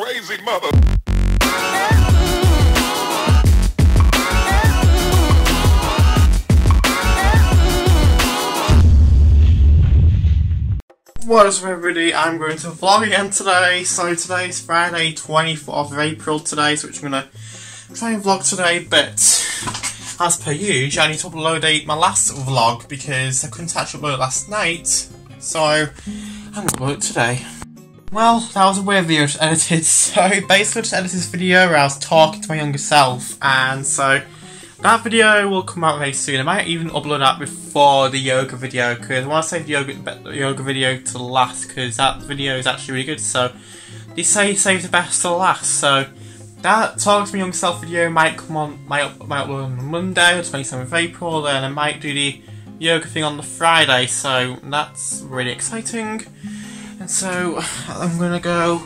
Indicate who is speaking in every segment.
Speaker 1: crazy mother.
Speaker 2: What is up everybody, I'm going to vlog again today, so today's Friday 24th of April today, so which I'm going to try and vlog today, but as per usual, I need to upload my last vlog because I couldn't actually upload it last night, so I'm going to upload it today. Well, that was a weird video just edited, so basically I just edited this video where I was talking to my younger self, and so that video will come out very soon. I might even upload that before the yoga video because I want to save the yoga, yoga video to last because that video is actually really good. So they say save the best to last. So that Talk to My Young Self video might come on, might, might upload on Monday, the 27th of April, then I might do the yoga thing on the Friday. So that's really exciting. So I'm gonna go.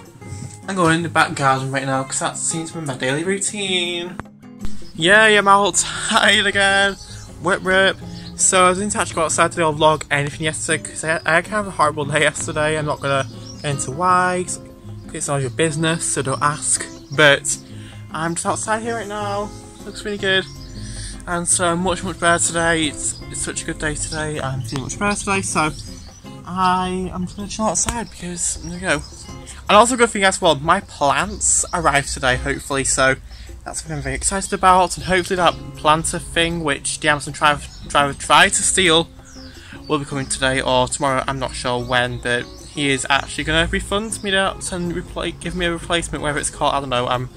Speaker 2: I'm going in the back garden right now because that seems to be my daily routine. Yeah, I'm outside again. Whip rip. So I was in actually go outside today or vlog anything yesterday because I, I had kind of a horrible day yesterday. I'm not gonna get into why. It's not your business, so don't ask. But I'm just outside here right now. Looks really good. And so I'm much much better today. It's it's such a good day today. I'm feeling much better today. So I am just gonna chill outside because we go. And also good thing as well, my plants arrived today hopefully. So that's what I'm very excited about, and hopefully that planter thing, which the Amazon driver, driver tried to steal, will be coming today or tomorrow, I'm not sure when, but he is actually going to refund me that and give me a replacement, whether it's called, I don't know, I'm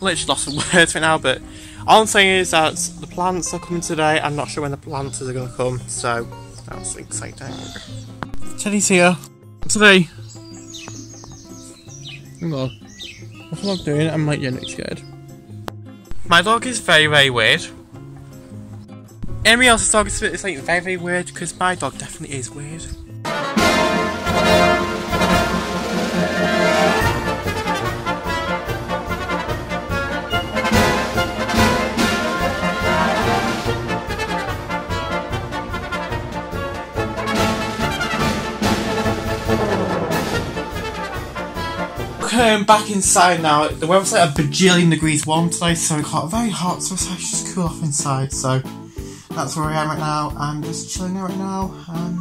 Speaker 2: literally lost for words right now, but all I'm saying is that the plants are coming today, I'm not sure when the planters are going to come, so that's exciting. Teddy's here. Today. Hang on. What's I'm doing? It, I'm like getting scared. My dog is very, very weird. Everybody else's dog is like very, very weird because my dog definitely is weird. I'm back inside now. The weather's like a bajillion degrees warm today, so it's got very hot, so it's just cool off inside. So that's where I am right now. I'm just chilling right now, and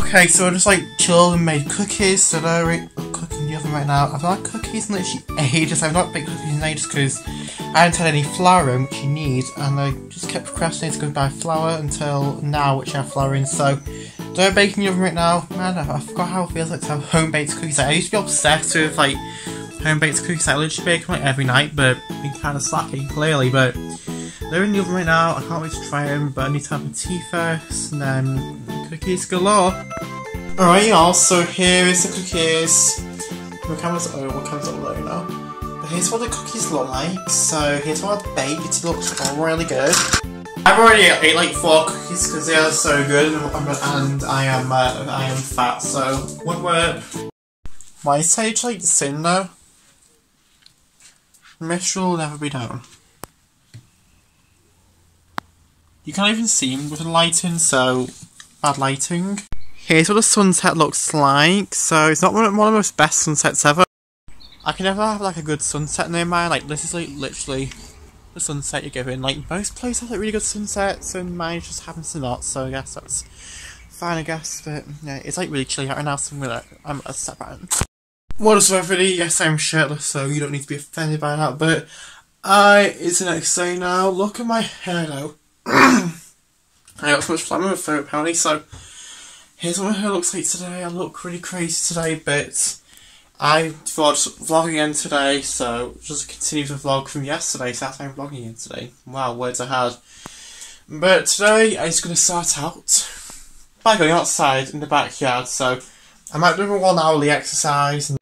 Speaker 2: Okay, so I just like chilled and made cookies. So they're cooking the oven right now. I've not had cookies in literally ages. I've not baked cookies in ages because I hadn't had any flour in, which you need, and I just kept procrastinating to go buy flour until now, which I have flour in. So they're baking the oven right now. Man, I, forgot how it feels like to have home baked cookies. Like, I used to be obsessed with like home baked cookies. I literally bake them like every night, but been kind of slacking clearly. But they're in the oven right now. I can't wait to try them, but I need to have my tea first, and then cookies galore. Alright, y'all. So here is the cookies. What camera's oh, what camera's low now? But here's what the cookies look like. So here's what I baked. It looks really good. I've already ate like four cookies because they are so good, and I am uh, I am fat. So one word. Why sage like sin though? Miss will never be down. You can't even see him with the lighting, so bad lighting. Here's what the sunset looks like. So it's not one of the most best sunsets ever. I can never have like a good sunset near mine. Like this is like literally the sunset you're given. Like most places have like really good sunsets, and mine just happens to not. So I guess that's fine. I guess, but yeah, it's like really chilly out right now. So I'm gonna I'm a step out. What is up, everybody? Yes, I'm shirtless, so you don't need to be offended by that. But I it's the next day now. Look at my hair though. I got so much photo apparently. So here's what my hair looks like today. I look really crazy today, but I thought vlogging again today, so just continue the vlog from yesterday, so that's why I'm vlogging again today. Wow, words I had. But today, I'm just going to start out by going outside in the backyard, so I might do a one hourly exercise.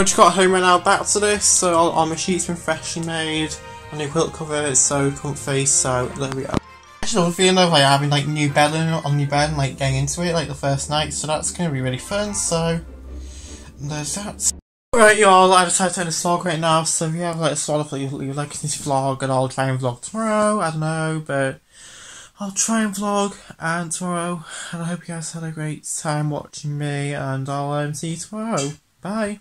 Speaker 2: I just got home right now back to this, so all, all my sheets been freshly made, my new quilt cover is so comfy, so there we go. Actually, I'm feeling of like having like new bed on new bed and like getting into it like the first night, so that's gonna be really fun. So there's that. Right, y'all, I decided to end this vlog right now, so if you have like sort of like, like this vlog and I'll try and vlog tomorrow, I don't know, but I'll try and vlog and tomorrow, and I hope you guys had a great time watching me, and I'll um, see you tomorrow. Bye.